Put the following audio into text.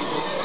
people